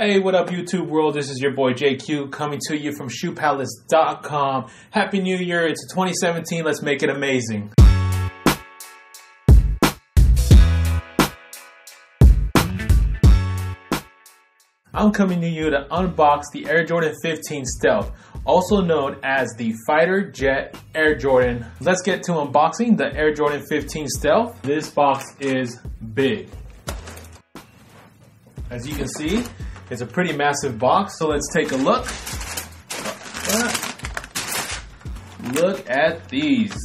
Hey, what up, YouTube world? This is your boy JQ coming to you from ShoePalace.com. Happy New Year! It's 2017. Let's make it amazing. I'm coming to you to unbox the Air Jordan 15 Stealth, also known as the Fighter Jet Air Jordan. Let's get to unboxing the Air Jordan 15 Stealth. This box is big. As you can see, it's a pretty massive box, so let's take a look. Look at these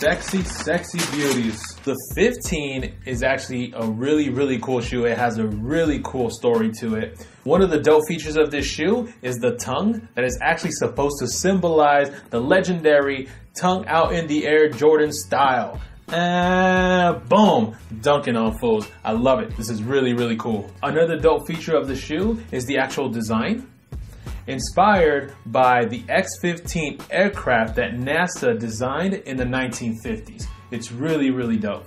sexy, sexy beauties. The 15 is actually a really, really cool shoe. It has a really cool story to it. One of the dope features of this shoe is the tongue that is actually supposed to symbolize the legendary tongue out in the air Jordan style. And boom, dunking on fools. I love it. This is really, really cool. Another dope feature of the shoe is the actual design inspired by the X-15 aircraft that NASA designed in the 1950s. It's really, really dope.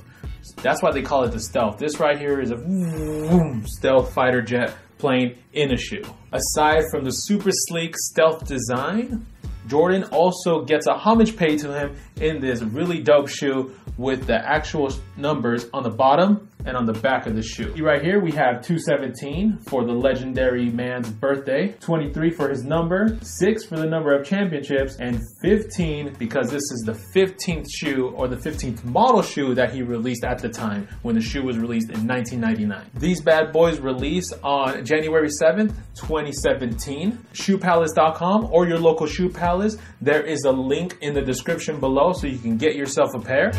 That's why they call it the Stealth. This right here is a vroom, stealth fighter jet plane in a shoe. Aside from the super sleek stealth design, Jordan also gets a homage paid to him in this really dope shoe with the actual numbers on the bottom and on the back of the shoe. Right here we have 217 for the legendary man's birthday, 23 for his number, 6 for the number of championships, and 15 because this is the 15th shoe or the 15th model shoe that he released at the time when the shoe was released in 1999. These bad boys released on January 7th, 2017. ShoePalace.com or your local Shoe Palace. There is a link in the description below so you can get yourself a pair.